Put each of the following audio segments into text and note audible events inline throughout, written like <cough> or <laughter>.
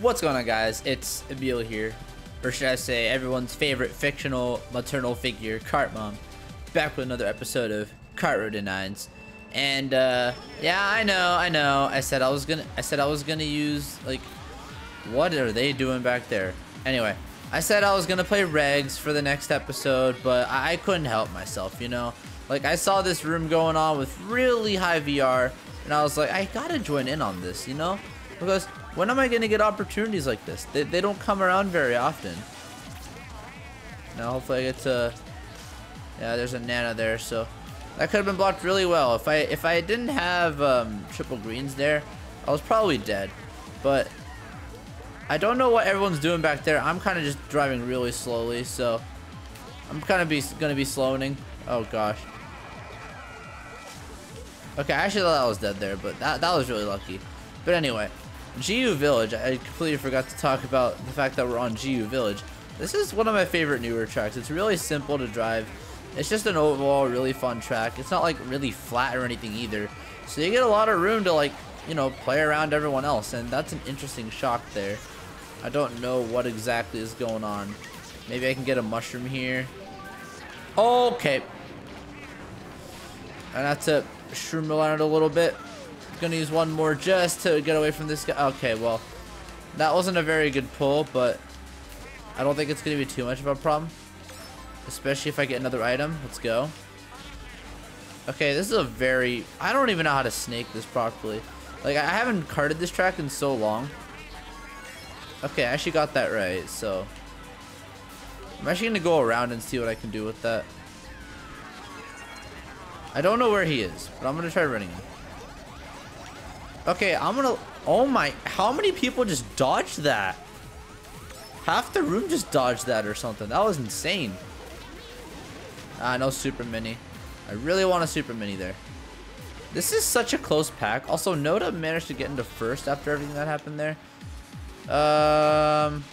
What's going on guys? It's Emil here. Or should I say everyone's favorite fictional maternal figure, Cart Mom. Back with another episode of Kart Road to Nines. And uh yeah, I know, I know. I said I was gonna I said I was gonna use like what are they doing back there? Anyway, I said I was gonna play regs for the next episode, but I, I couldn't help myself, you know? Like I saw this room going on with really high VR and I was like, I gotta join in on this, you know? Because when am I going to get opportunities like this? They, they don't come around very often. Now hopefully I get to... Yeah, there's a Nana there, so... That could have been blocked really well. If I if I didn't have um, triple greens there, I was probably dead. But I don't know what everyone's doing back there. I'm kind of just driving really slowly, so I'm kind of be gonna be slowing. Oh gosh. Okay, I actually thought I was dead there, but that that was really lucky. But anyway, GU Village, I completely forgot to talk about the fact that we're on GU Village. This is one of my favorite newer tracks. It's really simple to drive. It's just an overall really fun track. It's not like really flat or anything either. So you get a lot of room to like, you know, play around everyone else. And that's an interesting shock there. I don't know what exactly is going on. Maybe I can get a mushroom here. Okay. And that's to shroom around a little bit. Gonna use one more just to get away from this guy. Okay, well, that wasn't a very good pull, but I don't think it's gonna be too much of a problem. Especially if I get another item. Let's go. Okay, this is a very... I don't even know how to snake this properly. Like, I haven't carted this track in so long. Okay, I actually got that right, so... I'm actually gonna go around and see what I can do with that. I don't know where he is, but I'm gonna try running him. Okay, I'm gonna... Oh my... How many people just dodged that? Half the room just dodged that or something. That was insane. Ah, no super mini. I really want a super mini there. This is such a close pack. Also, Noda managed to get into first after everything that happened there. Um...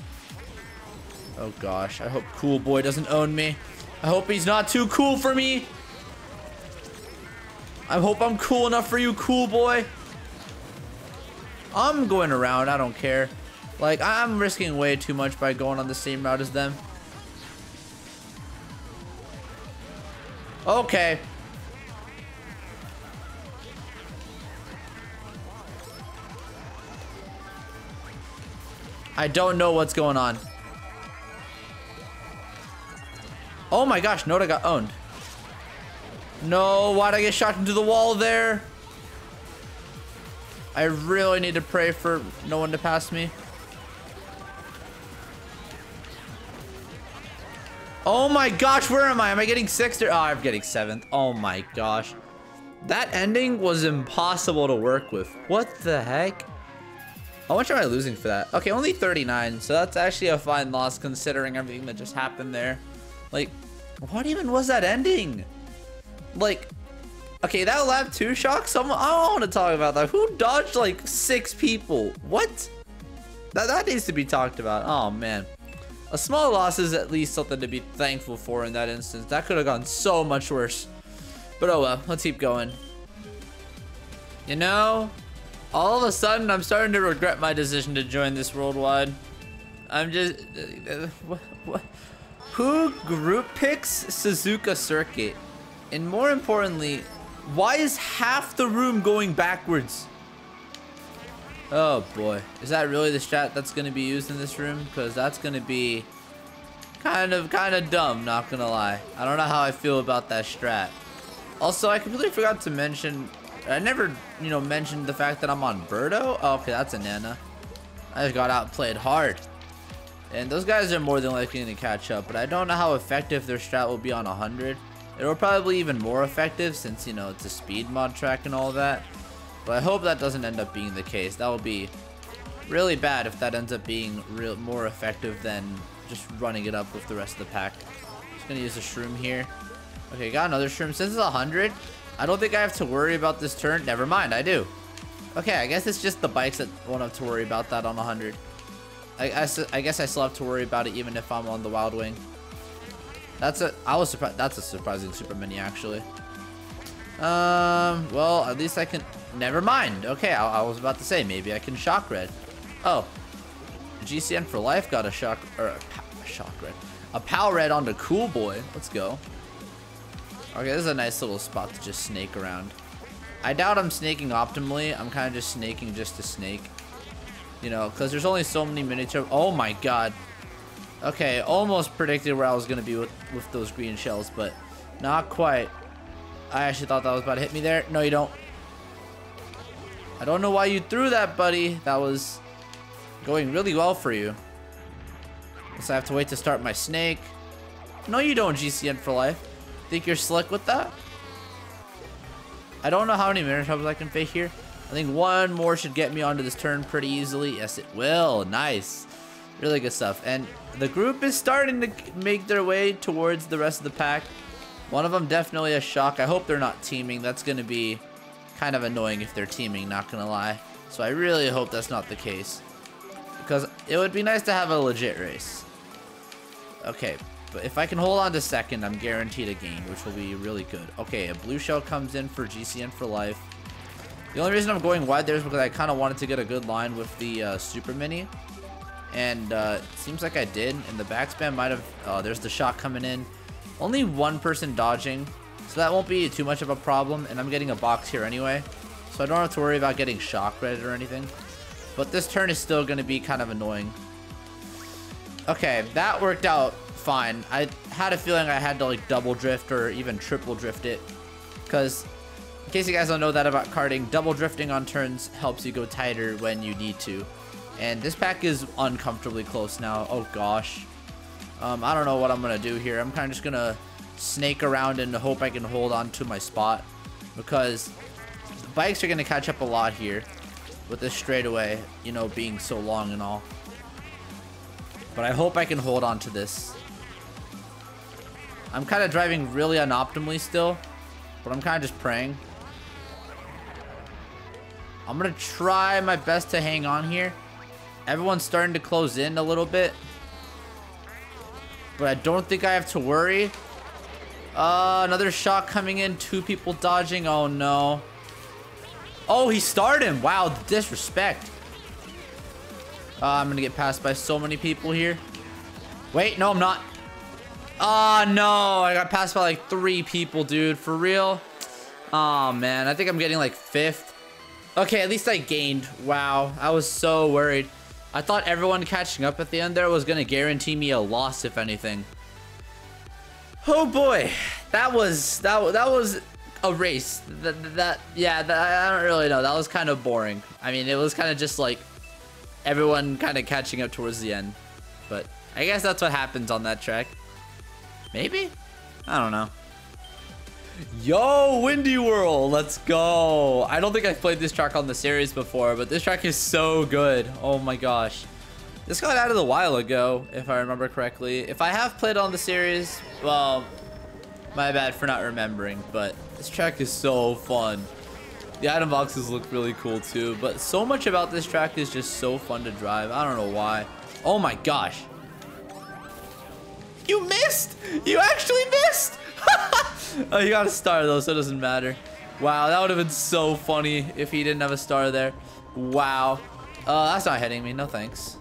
Oh gosh, I hope Cool Boy doesn't own me. I hope he's not too cool for me. I hope I'm cool enough for you, Cool Boy. I'm going around. I don't care. Like, I'm risking way too much by going on the same route as them. Okay. I don't know what's going on. Oh my gosh, Noda got owned. No, why'd I get shot into the wall there? I really need to pray for no one to pass me. Oh my gosh, where am I? Am I getting sixth or? Oh, I'm getting seventh. Oh my gosh. That ending was impossible to work with. What the heck? How much am I losing for that? Okay, only 39, so that's actually a fine loss considering everything that just happened there. Like, what even was that ending? Like, Okay, that lap 2 shock, I don't want to talk about that. Who dodged like six people? What? That, that needs to be talked about. Oh, man. A small loss is at least something to be thankful for in that instance. That could have gone so much worse. But oh well, let's keep going. You know, all of a sudden I'm starting to regret my decision to join this worldwide. I'm just... Uh, what, what, who group picks Suzuka Circuit? And more importantly, why is half the room going backwards? Oh boy. Is that really the strat that's going to be used in this room? Because that's going to be kind of kind of dumb, not going to lie. I don't know how I feel about that strat. Also, I completely forgot to mention, I never, you know, mentioned the fact that I'm on Birdo. Oh, okay, that's a Nana. I just got outplayed hard. And those guys are more than likely to catch up, but I don't know how effective their strat will be on 100. It'll probably even more effective since, you know, it's a speed mod track and all that. But I hope that doesn't end up being the case. That will be really bad if that ends up being real more effective than just running it up with the rest of the pack. Just gonna use a shroom here. Okay, got another shroom. Since it's 100, I don't think I have to worry about this turn. Never mind, I do. Okay, I guess it's just the bikes that won't have to worry about that on 100. I, I, I guess I still have to worry about it even if I'm on the Wild Wing. That's a, I was surprised, that's a surprising super mini actually. Um, well, at least I can, never mind. Okay, I, I was about to say, maybe I can shock red. Oh, GCN for life got a shock, or a, a shock red. A power red onto Cool Boy. Let's go. Okay, this is a nice little spot to just snake around. I doubt I'm snaking optimally. I'm kind of just snaking just to snake. You know, because there's only so many miniature. Oh my god. Okay, almost predicted where I was going to be with, with those green shells, but not quite. I actually thought that was about to hit me there. No, you don't. I don't know why you threw that, buddy. That was going really well for you. Guess I have to wait to start my snake. No, you don't, GCN for life. Think you're slick with that? I don't know how many mini turbos I can fit here. I think one more should get me onto this turn pretty easily. Yes, it will. Nice. Really good stuff. And the group is starting to make their way towards the rest of the pack. One of them definitely a shock. I hope they're not teaming. That's going to be kind of annoying if they're teaming, not going to lie. So I really hope that's not the case. Because it would be nice to have a legit race. Okay, but if I can hold on to second, I'm guaranteed a gain, which will be really good. Okay, a blue shell comes in for GCN for life. The only reason I'm going wide there is because I kind of wanted to get a good line with the uh, Super Mini. And uh, seems like I did. And the backspam might have... Oh, there's the shot coming in. Only one person dodging. So that won't be too much of a problem. And I'm getting a box here anyway. So I don't have to worry about getting shock red or anything. But this turn is still going to be kind of annoying. Okay, that worked out fine. I had a feeling I had to like double drift or even triple drift it. Because in case you guys don't know that about karting, double drifting on turns helps you go tighter when you need to. And this pack is uncomfortably close now. Oh gosh. Um, I don't know what I'm going to do here. I'm kind of just going to snake around and hope I can hold on to my spot. Because the bikes are going to catch up a lot here with this straightaway, you know, being so long and all. But I hope I can hold on to this. I'm kind of driving really unoptimally still, but I'm kind of just praying. I'm going to try my best to hang on here. Everyone's starting to close in a little bit. But I don't think I have to worry. Uh, another shot coming in. Two people dodging. Oh, no. Oh, he started him. Wow, disrespect. Uh, I'm going to get passed by so many people here. Wait, no, I'm not. Oh, no. I got passed by like three people, dude. For real? Oh, man. I think I'm getting like fifth. Okay, at least I gained. Wow. I was so worried. I thought everyone catching up at the end there was going to guarantee me a loss, if anything. Oh, boy. That was... That, that was a race. That, that yeah, that, I don't really know. That was kind of boring. I mean, it was kind of just like everyone kind of catching up towards the end. But I guess that's what happens on that track. Maybe? I don't know. Yo, Windy World, let's go. I don't think I've played this track on the series before, but this track is so good. Oh my gosh. This got added a while ago, if I remember correctly. If I have played on the series, well, my bad for not remembering, but this track is so fun. The item boxes look really cool too, but so much about this track is just so fun to drive. I don't know why. Oh my gosh. You missed! You actually missed! Oh, you got a star though, so it doesn't matter. Wow, that would have been so funny if he didn't have a star there. Wow. Uh, that's not hitting me. No thanks.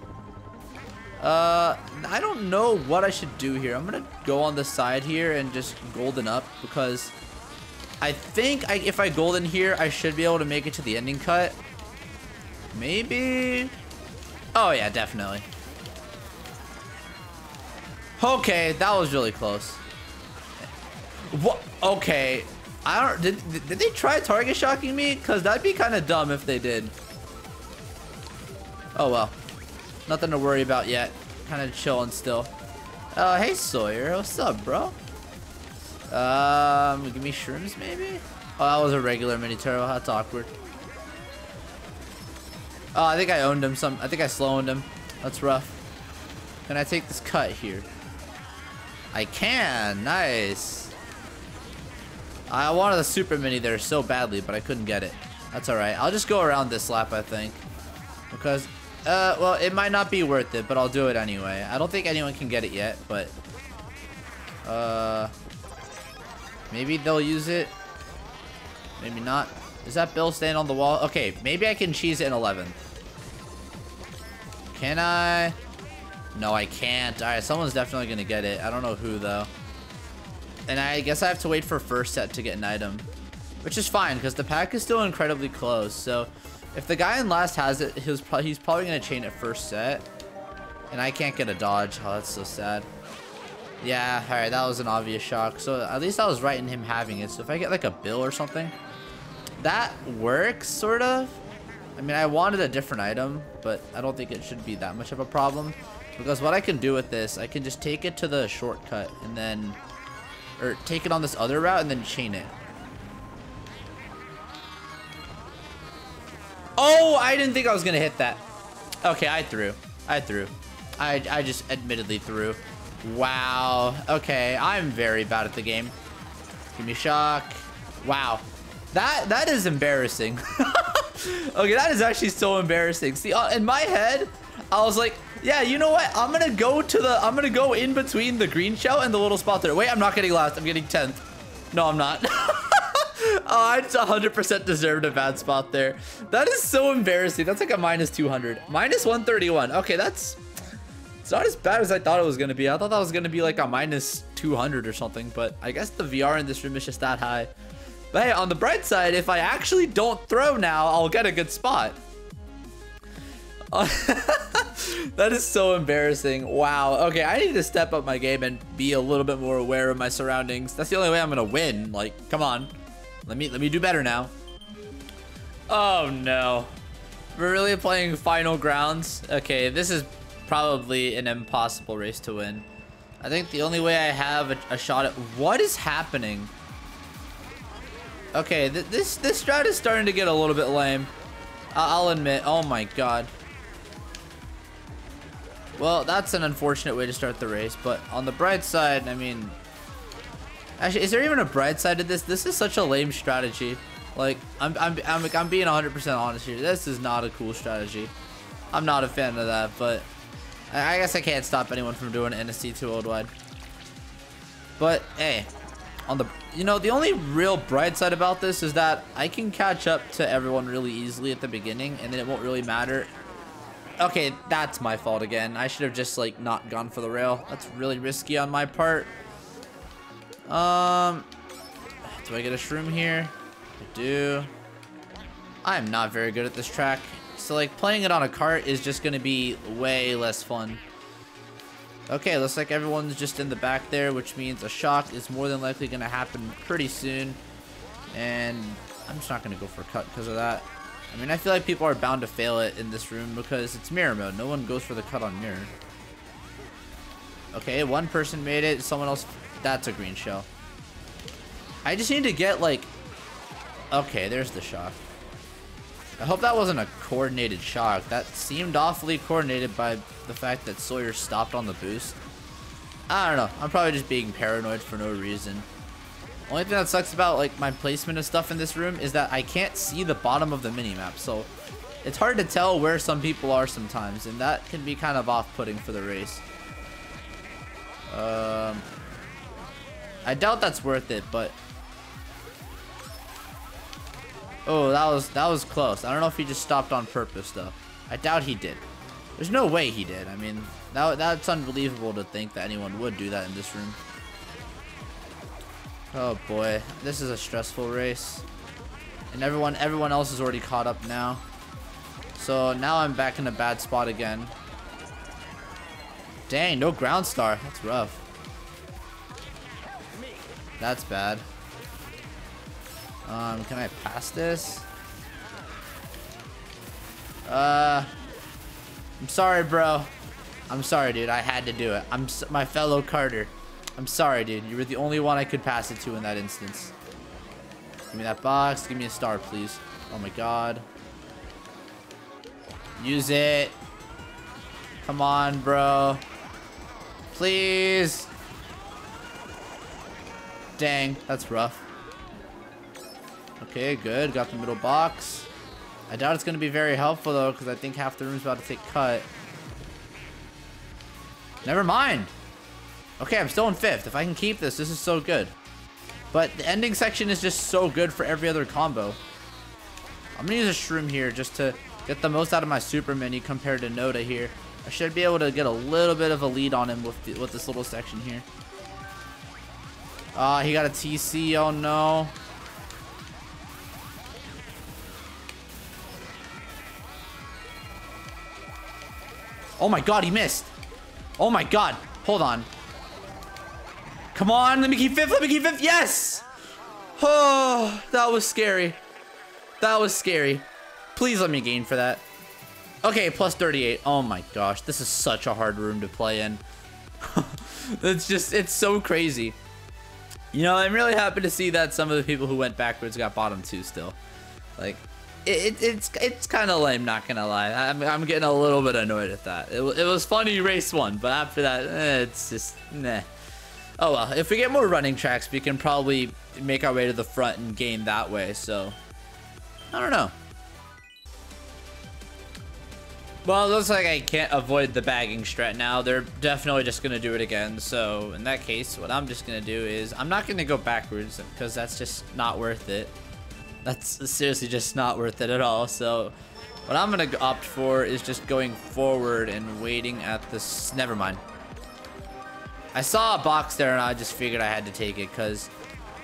Uh, I don't know what I should do here. I'm gonna go on the side here and just golden up because I think I, if I golden here, I should be able to make it to the ending cut. Maybe. Oh yeah, definitely. Okay, that was really close. What? Okay. I don't. Did, did they try target shocking me? Cause that'd be kind of dumb if they did. Oh well. Nothing to worry about yet. Kind of chilling still. Uh, hey Sawyer, what's up, bro? Um, give me shrooms maybe? Oh, that was a regular mini turtle. That's awkward. Oh, I think I owned him. Some. I think I slowed him. That's rough. Can I take this cut here? I can. Nice. I wanted the super mini there so badly, but I couldn't get it. That's alright. I'll just go around this lap, I think. Because, uh, well, it might not be worth it, but I'll do it anyway. I don't think anyone can get it yet, but... Uh... Maybe they'll use it. Maybe not. Is that Bill staying on the wall? Okay, maybe I can cheese it in 11th. Can I? No, I can't. All right, someone's definitely to get it. I don't know who, though. And I guess I have to wait for first set to get an item. Which is fine, because the pack is still incredibly close. So, if the guy in last has it, he's, pro he's probably going to chain it first set. And I can't get a dodge. Oh, that's so sad. Yeah, alright, that was an obvious shock. So, at least I was right in him having it. So, if I get, like, a bill or something, that works, sort of. I mean, I wanted a different item, but I don't think it should be that much of a problem. Because what I can do with this, I can just take it to the shortcut and then... Or take it on this other route and then chain it. Oh, I didn't think I was going to hit that. Okay, I threw. I threw. I, I just admittedly threw. Wow. Okay, I'm very bad at the game. Give me shock. Wow. That That is embarrassing. <laughs> okay, that is actually so embarrassing. See, uh, in my head, I was like, yeah, you know what? I'm gonna go to the, I'm gonna go in between the green shell and the little spot there. Wait, I'm not getting last. I'm getting 10th. No, I'm not. <laughs> oh, I 100% deserved a bad spot there. That is so embarrassing. That's like a minus 200. Minus 131. Okay, that's, it's not as bad as I thought it was gonna be. I thought that was gonna be like a minus 200 or something, but I guess the VR in this room is just that high. But hey, on the bright side, if I actually don't throw now, I'll get a good spot. <laughs> that is so embarrassing. Wow. Okay, I need to step up my game and be a little bit more aware of my surroundings. That's the only way I'm gonna win. Like, come on. Let me let me do better now. Oh no. We're really playing final grounds. Okay, this is probably an impossible race to win. I think the only way I have a, a shot at what is happening? Okay, th this this strat is starting to get a little bit lame. I'll admit. Oh my god. Well, that's an unfortunate way to start the race, but on the bright side, I mean... Actually, is there even a bright side to this? This is such a lame strategy. Like, I'm, I'm, I'm, I'm being 100% honest here. This is not a cool strategy. I'm not a fan of that, but... I, I guess I can't stop anyone from doing NST2 worldwide. But, hey, on the you know the only real bright side about this is that I can catch up to everyone really easily at the beginning and then it won't really matter okay that's my fault again. I should have just like not gone for the rail. That's really risky on my part. Um do I get a shroom here? I do. I'm not very good at this track. So like playing it on a cart is just gonna be way less fun. Okay, looks like everyone's just in the back there, which means a shock is more than likely going to happen pretty soon. And I'm just not going to go for a cut because of that. I mean, I feel like people are bound to fail it in this room because it's mirror mode. No one goes for the cut on mirror. Okay, one person made it. Someone else... That's a green shell. I just need to get, like... Okay, there's the shock. I hope that wasn't a coordinated shock. That seemed awfully coordinated by the fact that Sawyer stopped on the boost. I don't know. I'm probably just being paranoid for no reason. Only thing that sucks about like my placement of stuff in this room is that I can't see the bottom of the minimap. So it's hard to tell where some people are sometimes. And that can be kind of off-putting for the race. Um, I doubt that's worth it, but Oh, that was that was close. I don't know if he just stopped on purpose though. I doubt he did. There's no way he did. I mean, that that's unbelievable to think that anyone would do that in this room. Oh boy, this is a stressful race. And everyone everyone else is already caught up now. So now I'm back in a bad spot again. Dang, no ground star. That's rough. That's bad. Um, can I pass this? Uh, I'm sorry, bro. I'm sorry, dude. I had to do it. I'm my fellow Carter. I'm sorry, dude. You were the only one I could pass it to in that instance. Give me that box. Give me a star, please. Oh my god. Use it. Come on, bro. Please. Dang, that's rough. Okay, good. Got the middle box. I doubt it's going to be very helpful, though, because I think half the room's about to take cut. Never mind. Okay, I'm still in fifth. If I can keep this, this is so good. But the ending section is just so good for every other combo. I'm to use a shroom here just to get the most out of my super mini compared to Noda here. I should be able to get a little bit of a lead on him with, the, with this little section here. Ah, uh, he got a TC. Oh, no. Oh, my God. He missed. Oh, my God. Hold on. Come on. Let me keep fifth. Let me keep fifth. Yes. Oh, that was scary. That was scary. Please let me gain for that. Okay, plus 38. Oh my gosh, this is such a hard room to play in. <laughs> it's just, it's so crazy. You know, I'm really happy to see that some of the people who went backwards got bottom two still. Like, it, it, it's it's kind of lame, not gonna lie. I'm, I'm getting a little bit annoyed at that. It, it was funny race one, but after that, eh, it's just, nah. Oh well, if we get more running tracks, we can probably make our way to the front and gain that way, so... I don't know. Well, it looks like I can't avoid the bagging strat now. They're definitely just going to do it again. So in that case, what I'm just going to do is I'm not going to go backwards because that's just not worth it. That's seriously just not worth it at all. So what I'm going to opt for is just going forward and waiting at this. Never mind. I saw a box there and I just figured I had to take it because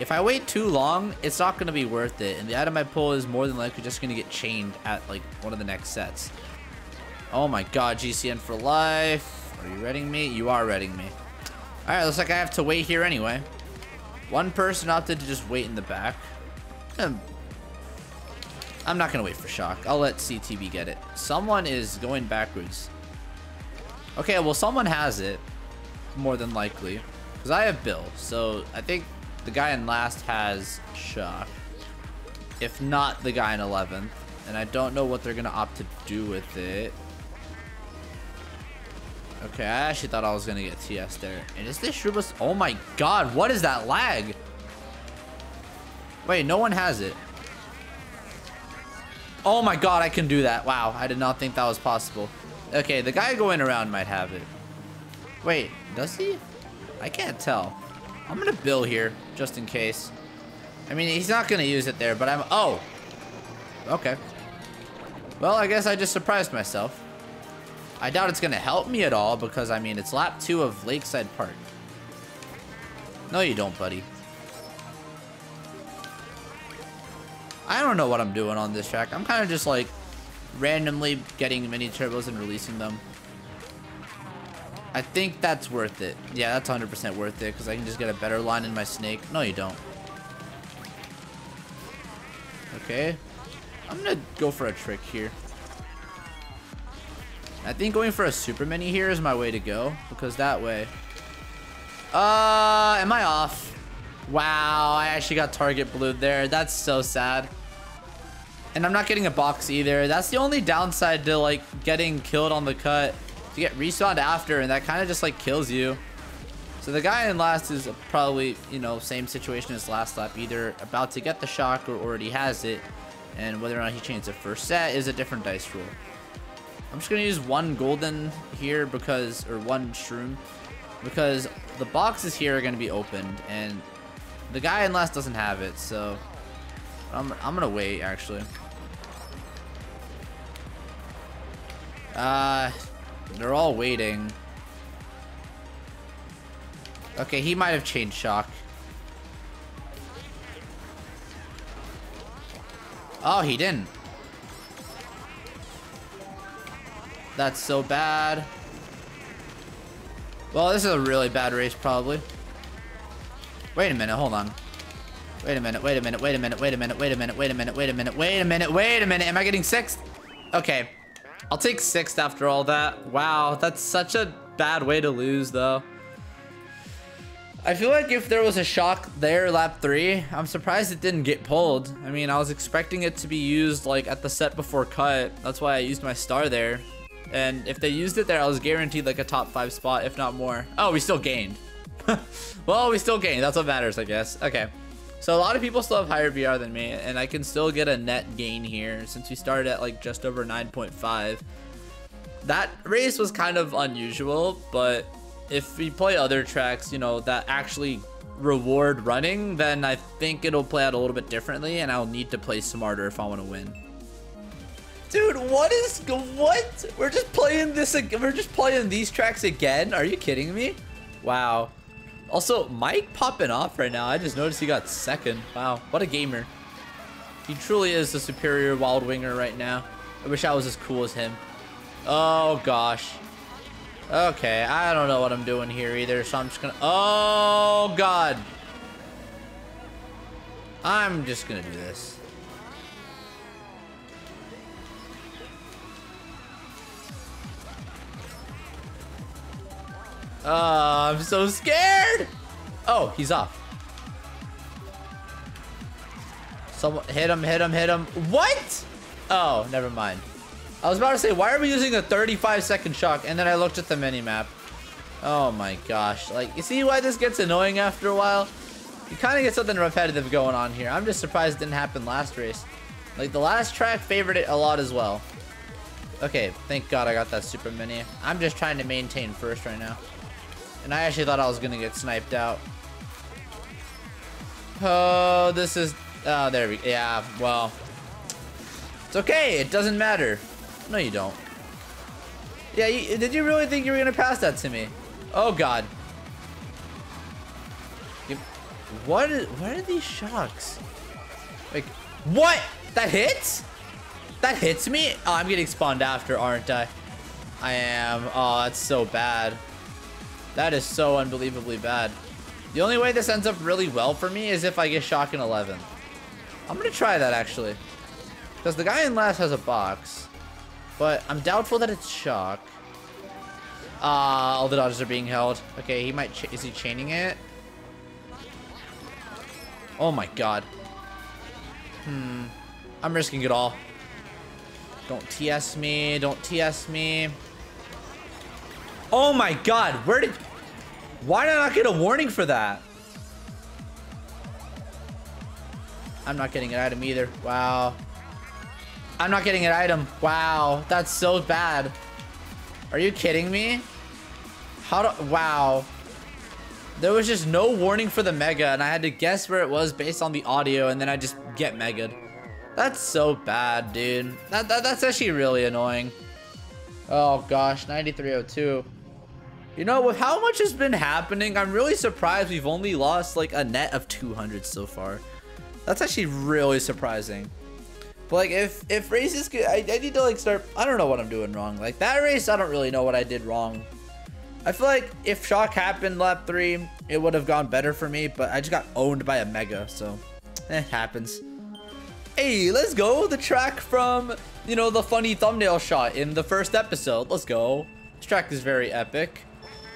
if I wait too long, it's not going to be worth it. And the item I pull is more than likely just going to get chained at like one of the next sets. Oh my god, GCN for life. Are you reading me? You are reading me. Alright, looks like I have to wait here anyway. One person opted to just wait in the back. Um, I'm not going to wait for Shock. I'll let CTB get it. Someone is going backwards. Okay, well, someone has it. More than likely. Because I have Bill. So, I think the guy in last has Shock. If not the guy in 11th. And I don't know what they're going to opt to do with it. Okay, I actually thought I was gonna get TS there. And is this Shrubus? Oh my god, what is that lag? Wait, no one has it. Oh my god, I can do that. Wow, I did not think that was possible. Okay, the guy going around might have it. Wait, does he? I can't tell. I'm gonna bill here, just in case. I mean, he's not gonna use it there, but I'm... Oh! Okay. Well, I guess I just surprised myself. I doubt it's to help me at all because, I mean, it's lap two of Lakeside Park. No, you don't, buddy. I don't know what I'm doing on this track. I'm kind of just, like, randomly getting mini turbos and releasing them. I think that's worth it. Yeah, that's 100% worth it because I can just get a better line in my snake. No, you don't. Okay. I'm going to go for a trick here. I think going for a super mini here is my way to go because that way. Uh, am I off? Wow, I actually got target blued there. That's so sad. And I'm not getting a box either. That's the only downside to like getting killed on the cut. To get respawned after and that kind of just like kills you. So the guy in last is probably, you know, same situation as last lap. Either about to get the shock or already has it. And whether or not he chains the first set is a different dice roll. I'm just going to use one golden here because, or one shroom, because the boxes here are going to be opened and the guy in last doesn't have it, so I'm, I'm going to wait actually. Uh, they're all waiting. Okay, he might have changed shock. Oh, he didn't. That's so bad. Well, this is a really bad race, probably. Wait a minute, hold on. Wait a minute, wait a minute, wait a minute, wait a minute, wait a minute, wait a minute, wait a minute, wait a minute, wait a minute. Am I getting sixth? Okay. I'll take sixth after all that. Wow, that's such a bad way to lose, though. I feel like if there was a shock there lap three, I'm surprised it didn't get pulled. I mean, I was expecting it to be used like at the set before cut. That's why I used my star there. And if they used it there, I was guaranteed like a top five spot, if not more. Oh, we still gained. <laughs> well, we still gained. That's what matters, I guess. Okay. So a lot of people still have higher VR than me, and I can still get a net gain here since we started at like just over 9.5. That race was kind of unusual, but if we play other tracks, you know, that actually reward running, then I think it'll play out a little bit differently, and I'll need to play smarter if I want to win. Dude, what is what? We're just playing this. We're just playing these tracks again. Are you kidding me? Wow. Also, Mike popping off right now. I just noticed he got second. Wow, what a gamer. He truly is the superior wild winger right now. I wish I was as cool as him. Oh gosh. Okay, I don't know what I'm doing here either, so I'm just gonna... Oh god. I'm just gonna do this. Oh, I'm so scared. Oh, he's off. Someone hit him, hit him, hit him. What? Oh, never mind. I was about to say, why are we using a 35 second shock? And then I looked at the mini map. Oh my gosh. Like, you see why this gets annoying after a while? You kind of get something repetitive going on here. I'm just surprised it didn't happen last race. Like, the last track favored it a lot as well. Okay, thank God I got that super mini. I'm just trying to maintain first right now. And I actually thought I was to get sniped out. Oh, this is... Oh, there we... Yeah, well... It's okay. It doesn't matter. No, you don't. Yeah, you, did you really think you were to pass that to me? Oh, God. What is... What are these shocks? Like, what? That hits? That hits me? Oh, I'm getting spawned after, aren't I? I am. Oh, that's so bad. That is so unbelievably bad. The only way this ends up really well for me is if I get shock in 11. I'm going to try that, actually. Because the guy in last has a box. But I'm doubtful that it's shock. Ah, uh, all the dodges are being held. Okay, he might... Is he chaining it? Oh my god. Hmm. I'm risking it all. Don't TS me. Don't TS me. Oh my god. Where did... Why did I not get a warning for that? I'm not getting an item either. Wow. I'm not getting an item. Wow. That's so bad. Are you kidding me? How do... Wow. There was just no warning for the Mega, and I had to guess where it was based on the audio, and then I just get Mega'd. That's so bad, dude. That, that That's actually really annoying. Oh, gosh. 9302. You know, with how much has been happening, I'm really surprised we've only lost like a net of 200 so far. That's actually really surprising. But like, if if races, could, I, I need to like start. I don't know what I'm doing wrong. Like that race, I don't really know what I did wrong. I feel like if shock happened lap three, it would have gone better for me. But I just got owned by a mega, so eh, it happens. Hey, let's go. The track from you know the funny thumbnail shot in the first episode. Let's go. This track is very epic.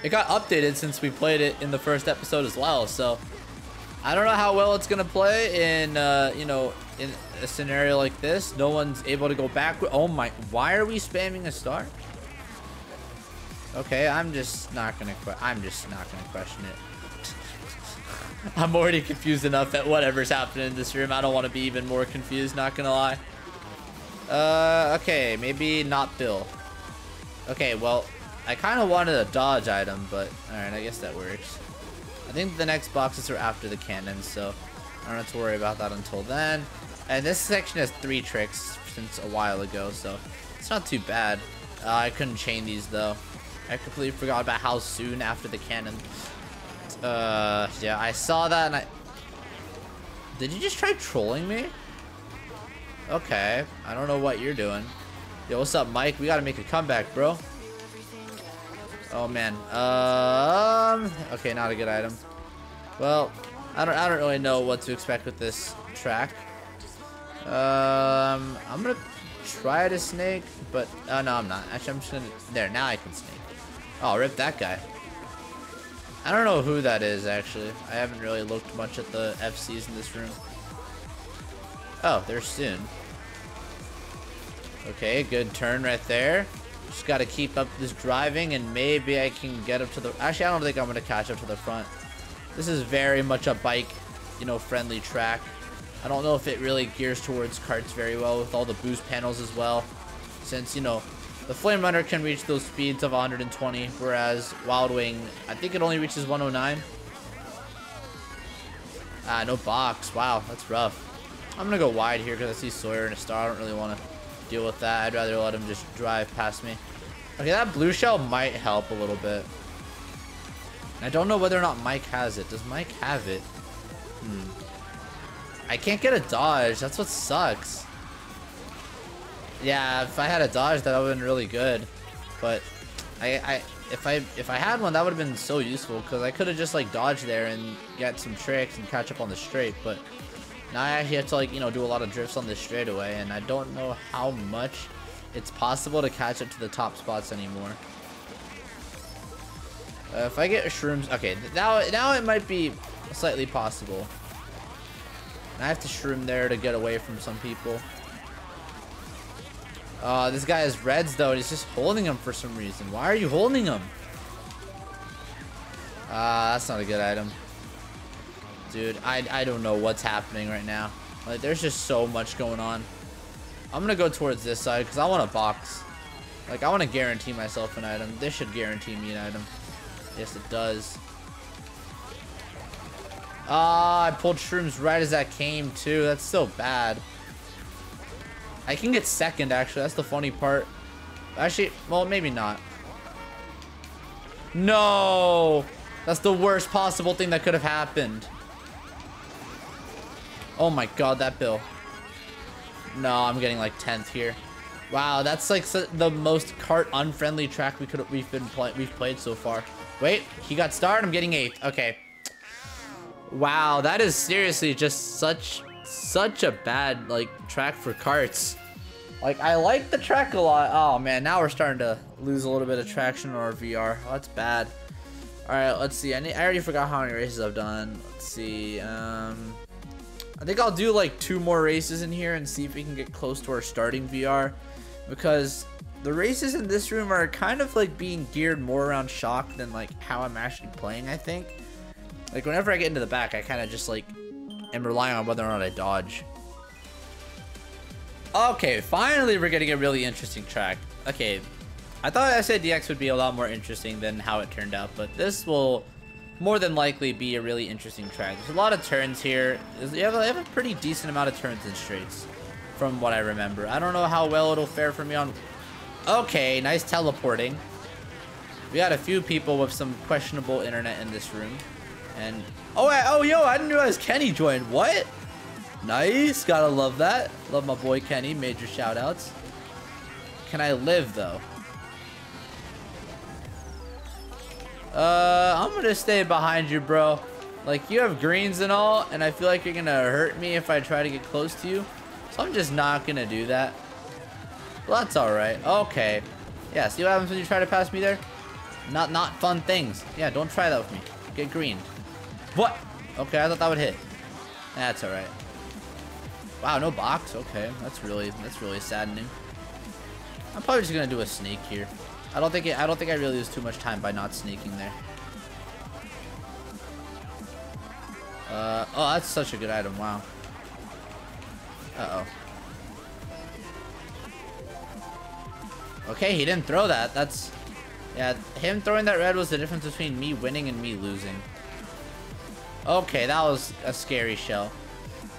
It got updated since we played it in the first episode as well, so I don't know how well it's gonna play in, uh, you know, in a scenario like this. No one's able to go back. Oh my, why are we spamming a star? Okay, I'm just not gonna, I'm just not gonna question it. <laughs> I'm already confused enough at whatever's happening in this room. I don't want to be even more confused, not gonna lie. Uh, okay, maybe not Bill. Okay, well, I kind of wanted a dodge item, but alright, I guess that works. I think the next boxes are after the cannons, so I don't have to worry about that until then. And this section has three tricks since a while ago, so it's not too bad. Uh, I couldn't chain these, though. I completely forgot about how soon after the cannon. Uh, yeah, I saw that and I... Did you just try trolling me? Okay, I don't know what you're doing. Yo, what's up, Mike? We gotta make a comeback, bro. Oh man. Um. Okay, not a good item. Well, I don't. I don't really know what to expect with this track. Um. I'm gonna try to snake, but oh no, I'm not. Actually, I'm just gonna. There. Now I can snake. Oh, rip that guy. I don't know who that is actually. I haven't really looked much at the FCs in this room. Oh, they're soon. Okay, good turn right there. Just got to keep up this driving and maybe I can get up to the... Actually, I don't think I'm to catch up to the front. This is very much a bike, you know, friendly track. I don't know if it really gears towards carts very well with all the boost panels as well. Since, you know, the Flame Runner can reach those speeds of 120, whereas Wild Wing, I think it only reaches 109. Ah, no box. Wow, that's rough. I'm to go wide here because I see Sawyer and a star. I don't really want to deal with that. I'd rather let him just drive past me. Okay, that blue shell might help a little bit. I don't know whether or not Mike has it. Does Mike have it? Hmm. I can't get a dodge. That's what sucks. Yeah, if I had a dodge, that would have been really good. But I, I, if I, if I had one, that would have been so useful because I could have just like dodged there and get some tricks and catch up on the straight. But now I actually have to like you know do a lot of drifts on this straightaway, and I don't know how much it's possible to catch up to the top spots anymore. Uh, if I get shrooms, okay, now now it might be slightly possible. I have to shroom there to get away from some people. Uh, this guy has reds though, and he's just holding them for some reason. Why are you holding them? Ah, uh, that's not a good item. Dude, I, I don't know what's happening right now. Like, there's just so much going on. I'm gonna go towards this side because I want a box. Like, I want to guarantee myself an item. This should guarantee me an item. Yes, it does. Ah, I pulled shrooms right as that came, too. That's so bad. I can get second, actually. That's the funny part. Actually, well, maybe not. No! That's the worst possible thing that could have happened. Oh my god, that bill. No, I'm getting like 10th here. Wow, that's like the most cart unfriendly track we could we've been play we've played so far. Wait, he got starred. I'm getting 8th. Okay. Wow, that is seriously just such such a bad like track for carts. Like I like the track a lot. Oh man, now we're starting to lose a little bit of traction on our VR. Oh, that's bad. All right, let's see. I, need, I already forgot how many races I've done. Let's see. Um, I think I'll do like two more races in here and see if we can get close to our starting VR, because the races in this room are kind of like being geared more around shock than like how I'm actually playing. I think. Like whenever I get into the back, I kind of just like am relying on whether or not I dodge. Okay, finally we're getting a really interesting track. Okay, I thought SADX would be a lot more interesting than how it turned out, but this will more than likely be a really interesting track. There's a lot of turns here. You have, a, you have a pretty decent amount of turns and straights, from what I remember. I don't know how well it'll fare for me on... Okay, nice teleporting. We got a few people with some questionable internet in this room. And oh, I, oh, yo, I didn't realize Kenny joined. What? Nice, gotta love that. Love my boy Kenny. Major shout outs. Can I live though? Uh, I'm gonna stay behind you, bro. Like you have greens and all, and I feel like you're gonna hurt me if I try to get close to you. So I'm just not gonna do that. Well, that's all right. Okay. Yeah. See what happens when you try to pass me there? Not not fun things. Yeah. Don't try that with me. Get green. What? Okay, I thought that would hit. That's alright. Wow, no box? Okay, that's really that's really saddening. I'm probably just gonna do a snake here. I don't think it, I don't think I really lose too much time by not snaking there. Uh, oh, that's such a good item. Wow. Uh-oh. Okay, he didn't throw that. That's... Yeah, him throwing that red was the difference between me winning and me losing. Okay, that was a scary shell.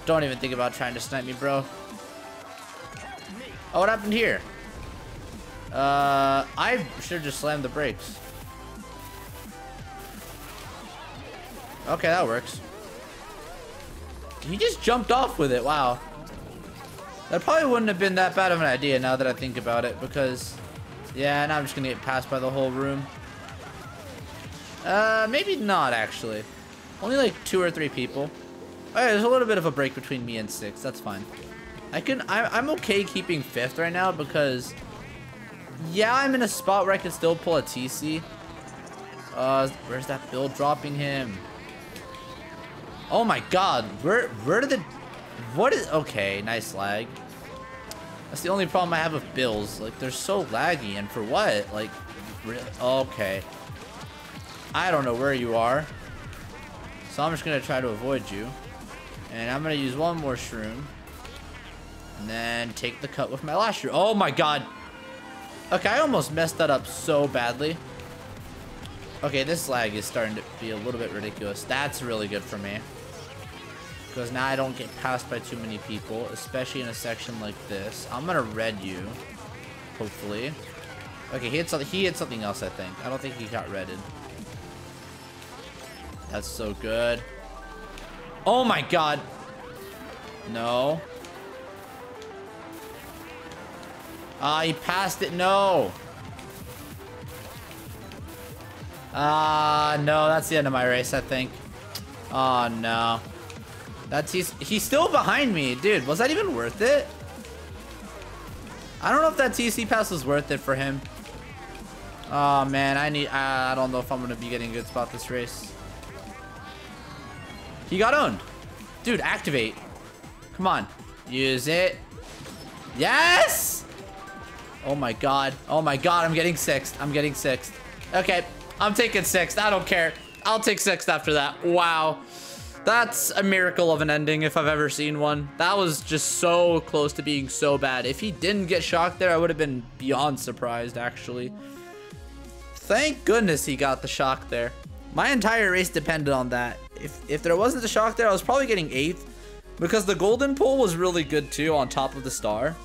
Don't even think about trying to snipe me, bro. Oh, what happened here? Uh, I should just slam the brakes. Okay, that works. He just jumped off with it. Wow. That probably wouldn't have been that bad of an idea now that I think about it because... Yeah, now I'm just going to get passed by the whole room. Uh, maybe not, actually. Only like two or three people. Alright, there's a little bit of a break between me and six. That's fine. I can, I, I'm okay keeping fifth right now because, yeah, I'm in a spot where I can still pull a TC. Uh, where's that build dropping him? Oh my god, where, where did the, what is, okay, nice lag. That's the only problem I have with bills. Like, they're so laggy, and for what? Like, really? Okay. I don't know where you are. So I'm just to try to avoid you. And I'm to use one more shroom. And then take the cut with my last shroom. Oh my god. Okay, I almost messed that up so badly. Okay, this lag is starting to be a little bit ridiculous. That's really good for me. Because now I don't get passed by too many people, especially in a section like this. I'm gonna red you, hopefully. Okay, he hit something. He hit something else. I think. I don't think he got redded. That's so good. Oh my god. No. Ah, uh, he passed it. No. Ah, uh, no. That's the end of my race, I think. Oh, no. That's he's he's still behind me, dude. Was that even worth it? I don't know if that TC pass was worth it for him. Oh man, I need. I don't know if I'm gonna be getting a good spot this race. He got owned, dude. Activate. Come on, use it. Yes. Oh my god. Oh my god. I'm getting sixth. I'm getting sixth. Okay, I'm taking sixth. I don't care. I'll take sixth after that. Wow. That's a miracle of an ending if I've ever seen one. That was just so close to being so bad. If he didn't get shocked there, I would have been beyond surprised, actually. Thank goodness he got the shock there. My entire race depended on that. If, if there wasn't the shock there, I was probably getting 8th. Because the golden pull was really good too on top of the star.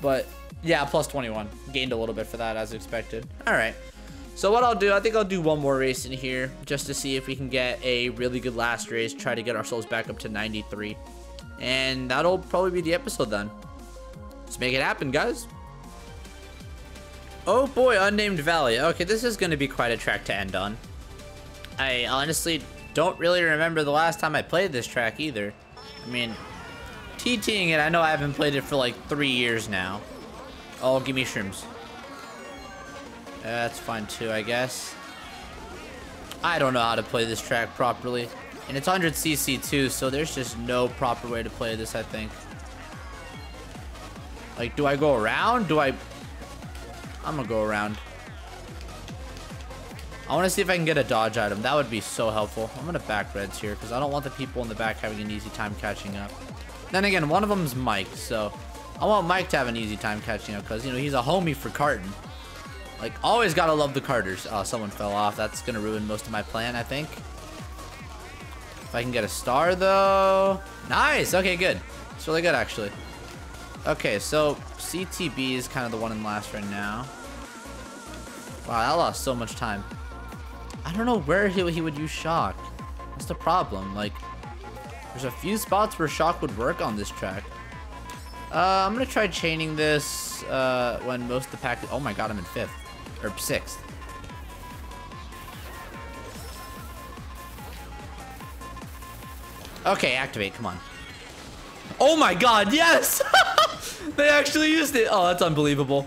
But yeah, plus 21. Gained a little bit for that as expected. Alright. So what I'll do, I think I'll do one more race in here just to see if we can get a really good last race, try to get ourselves back up to 93. And that'll probably be the episode then. Let's make it happen, guys. Oh boy, Unnamed Valley. Okay, this is going to be quite a track to end on. I honestly don't really remember the last time I played this track either. I mean, TTing it, I know I haven't played it for like three years now. Oh, give me shrooms. That's fine too, I guess. I don't know how to play this track properly. And it's 100cc too, so there's just no proper way to play this, I think. Like, do I go around? Do I... I'm gonna go around. I want to see if I can get a dodge item. That would be so helpful. I'm gonna back reds here, because I don't want the people in the back having an easy time catching up. Then again, one of them's Mike, so... I want Mike to have an easy time catching up, because, you know, he's a homie for Carton. Like, always gotta love the Karters. Oh, someone fell off. That's gonna ruin most of my plan, I think. If I can get a star, though. Nice! Okay, good. It's really good, actually. Okay, so CTB is kind of the one in last right now. Wow, that lost so much time. I don't know where he, he would use Shock. What's the problem? Like, there's a few spots where shock would work on this track. Uh, I'm gonna try chaining this uh, when most of the pack. Oh my god, I'm in fifth or sixth. Okay, activate. Come on. Oh my god, yes! <laughs> they actually used it. Oh, that's unbelievable.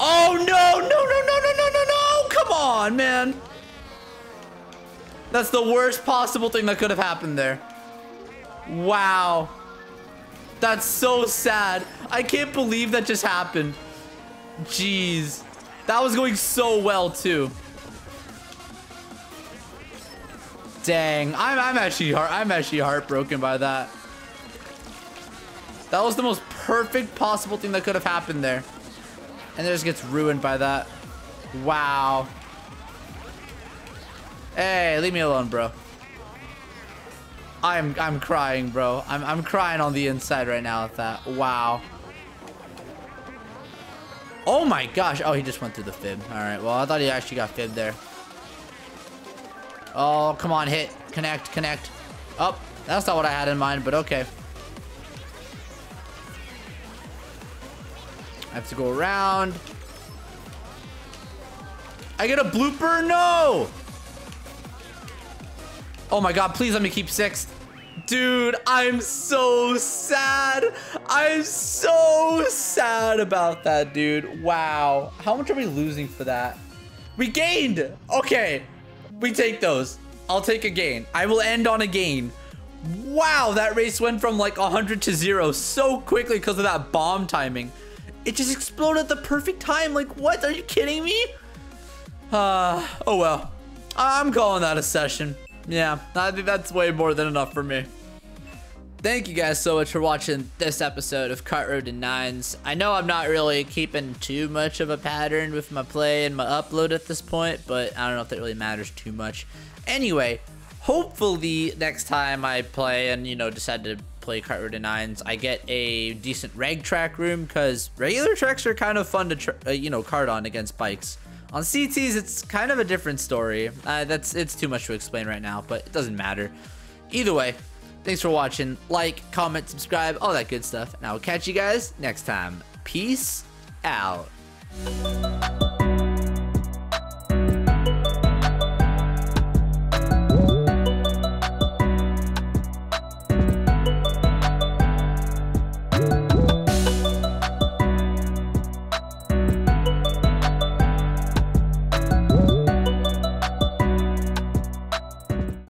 Oh no, no, no, no, no, no, no, no! Come on, man. That's the worst possible thing that could have happened there. Wow. That's so sad. I can't believe that just happened. Jeez. That was going so well, too. Dang, I'm, I'm actually heart, I'm actually heartbroken by that. That was the most perfect possible thing that could have happened there. And it just gets ruined by that. Wow. Hey, leave me alone, bro. I'm I'm crying, bro. I'm I'm crying on the inside right now at that. Wow. Oh my gosh. Oh, he just went through the fib. All right. Well, I thought he actually got fib there. Oh, come on. Hit. Connect. Connect. Oh, that's not what I had in mind, but okay. I have to go around. I get a blooper? No! Oh my god, please let me keep sixth. Dude, I'm so sad. I'm so sad about that, dude. Wow. How much are we losing for that? We gained. Okay. We take those. I'll take a gain. I will end on a gain. Wow, that race went from like 100 to 0 so quickly because of that bomb timing. It just exploded at the perfect time. Like, what? Are you kidding me? Uh, oh well. I'm calling that a session. Yeah, I think that's way more than enough for me. Thank you guys so much for watching this episode of Kart Road to Nines. I know I'm not really keeping too much of a pattern with my play and my upload at this point, but I don't know if that really matters too much. Anyway, hopefully next time I play and, you know, decide to play Kart road to nines, I get a decent reg track room because regular tracks are kind of fun to, uh, you know, kart on against bikes. On CTs, it's kind of a different story. Uh, that's It's too much to explain right now, but it doesn't matter. Either way, thanks for watching. Like, comment, subscribe, all that good stuff. And I will catch you guys next time. Peace out.